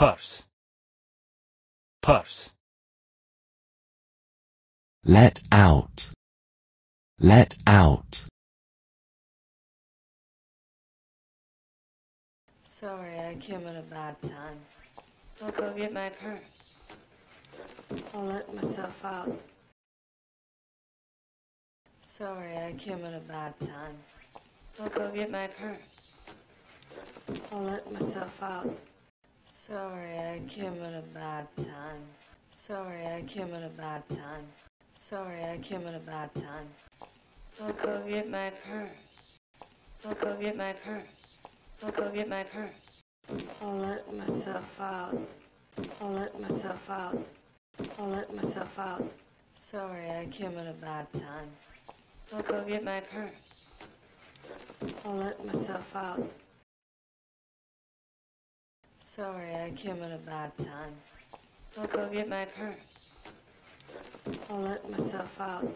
purse purse Let out. Let out. Sorry, I came at a bad time. I'll go get my purse. I'll let myself out. Sorry, I came at a bad time. I'll go get my purse. I'll let myself out. Sorry, I came at a bad time. Sorry, I came at a bad time. Sorry, I came at a bad time. I'll go get my purse. I'll go get my purse. I'll go get my purse. I'll let myself out. I'll let myself out. I'll let myself out. Sorry, I came at a bad time. I'll go get my purse. I'll let myself out. Sorry, I came at a bad time. I'll go get my purse. I'll let myself out.